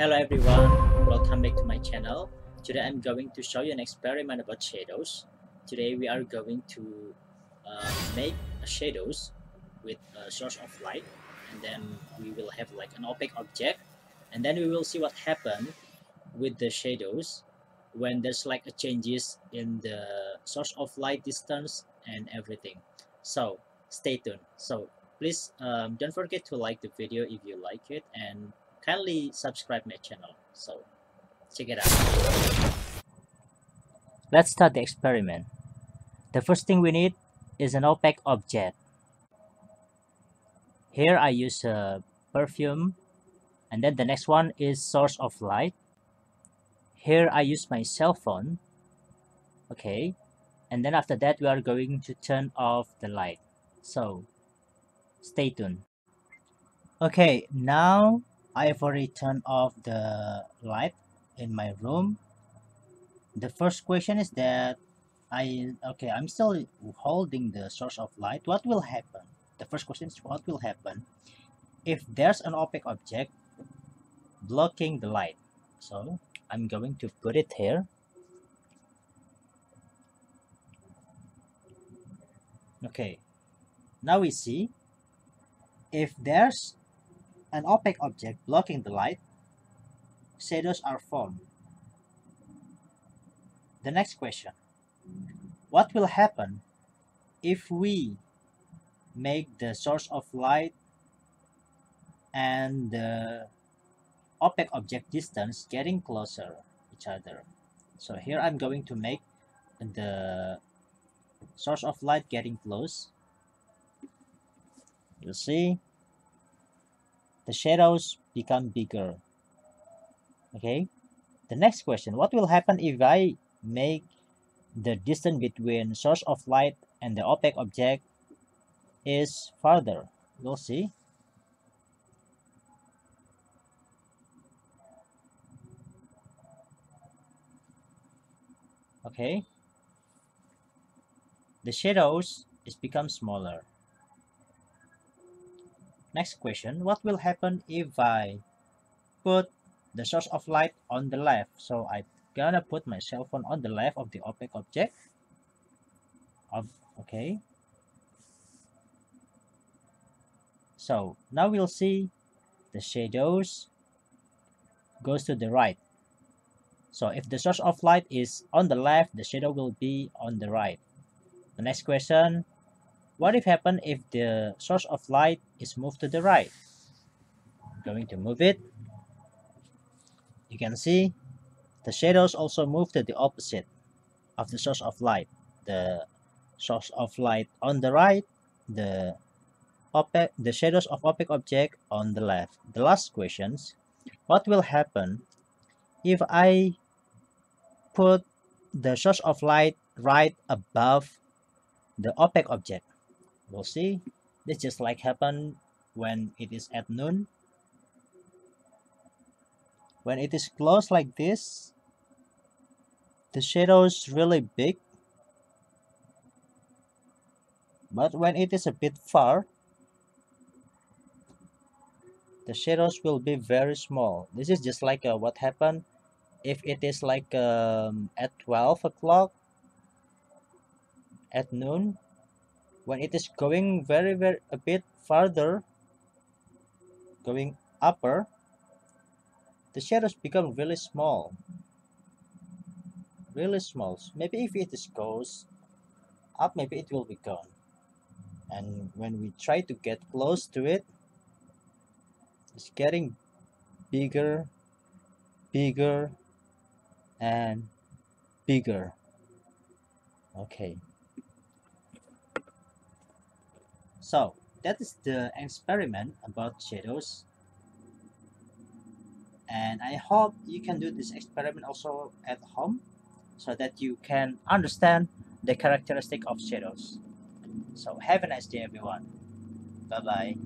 Hello everyone, welcome back to my channel. Today I'm going to show you an experiment about shadows. Today we are going to uh, make shadows with a source of light and then we will have like an opaque object and then we will see what happens with the shadows when there's like a changes in the source of light distance and everything. So stay tuned. So please um, don't forget to like the video if you like it and kindly subscribe my channel. So check it out. Let's start the experiment. The first thing we need is an opaque object. Here I use a perfume and then the next one is source of light. Here I use my cell phone. Okay and then after that we are going to turn off the light. So stay tuned. Okay now I've already turned off the light in my room. The first question is that I okay I'm still holding the source of light. What will happen? The first question is what will happen if there's an opaque object blocking the light? So I'm going to put it here. Okay. Now we see if there's an opaque object blocking the light, shadows are formed. The next question, what will happen if we make the source of light and the opaque object distance getting closer each other. So here I'm going to make the source of light getting close. You see the shadows become bigger. Okay? The next question what will happen if I make the distance between source of light and the opaque object is farther? We'll see. Okay? The shadows is become smaller Next question, what will happen if I put the source of light on the left? So I'm gonna put my cell phone on the left of the opaque object. Of, okay. So now we'll see the shadows goes to the right. So if the source of light is on the left, the shadow will be on the right. The next question, what if happen if the source of light is moved to the right? Going to move it. You can see the shadows also move to the opposite of the source of light. The source of light on the right, the opaque, the shadows of opaque object on the left. The last questions, what will happen if I put the source of light right above the opaque object? We'll see. This just like happen when it is at noon. When it is close like this the shadow is really big. But when it is a bit far the shadows will be very small. This is just like uh, what happened. If it is like um, at 12 o'clock at noon when it is going very very a bit farther going upper the shadows become really small. Really small. Maybe if it goes up maybe it will be gone. And when we try to get close to it it's getting bigger bigger and bigger. Okay So that is the experiment about shadows. And I hope you can do this experiment also at home so that you can understand the characteristic of shadows. So have a nice day everyone. Bye bye.